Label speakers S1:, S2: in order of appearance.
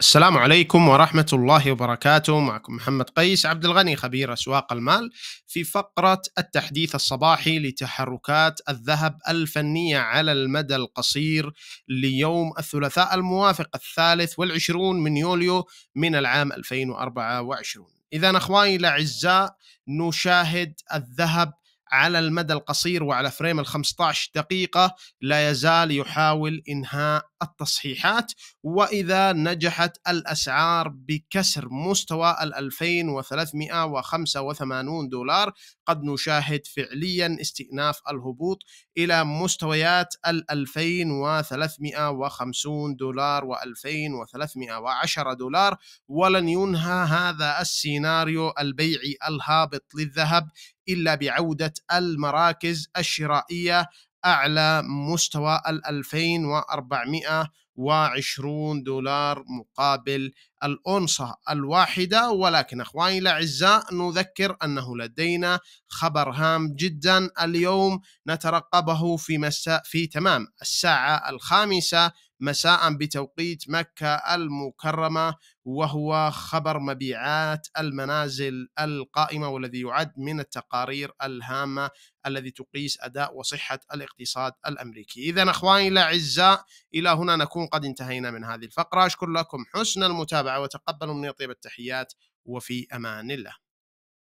S1: السلام عليكم ورحمة الله وبركاته. معكم محمد قيس عبد الغني خبير أسواق المال في فقرة التحديث الصباحي لتحركات الذهب الفنية على المدى القصير ليوم الثلاثاء الموافق الثالث والعشرون من يوليو من العام 2024 إذا أخواني الأعزاء نشاهد الذهب على المدى القصير وعلى فريم ال 15 دقيقة لا يزال يحاول إنهاء التصحيحات. وإذا نجحت الأسعار بكسر مستوى ال 2385 دولار قد نشاهد فعليا استئناف الهبوط إلى مستويات ال 2350 دولار و 2310 دولار. ولن ينهى هذا السيناريو البيعي الهابط للذهب إلا بعودة المراكز الشرائية أعلى مستوى ال 2420 دولار مقابل الأونصة الواحدة. ولكن أخواني الأعزاء نذكر أنه لدينا خبر هام جدا اليوم نترقبه في مساء في تمام الساعة الخامسة مساء بتوقيت مكة المكرمة وهو خبر مبيعات المنازل القائمة والذي يعد من التقارير الهامة الذي تقيس أداء وصحة الاقتصاد الأمريكي. إذا أخواني الأعزاء إلى هنا نكون قد انتهينا من هذه الفقرة. أشكر لكم حسن المتابعة وتقبلوا مني طيب التحيات وفي أمان الله.